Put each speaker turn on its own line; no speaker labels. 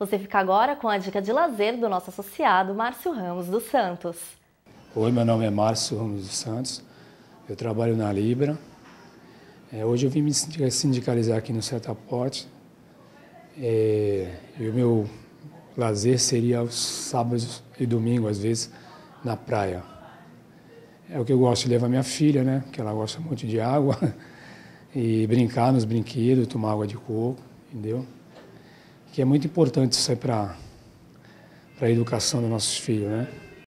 Você fica agora com a dica de lazer do nosso associado Márcio Ramos dos Santos.
Oi, meu nome é Márcio Ramos dos Santos, eu trabalho na Libra. É, hoje eu vim me sindicalizar aqui no Setaporte. É, e o meu lazer seria os sábados e domingos, às vezes, na praia. É o que eu gosto de levar minha filha, né? Que ela gosta muito de água. E brincar nos brinquedos, tomar água de coco, entendeu? Que é muito importante isso aí para a educação dos nossos filhos, né?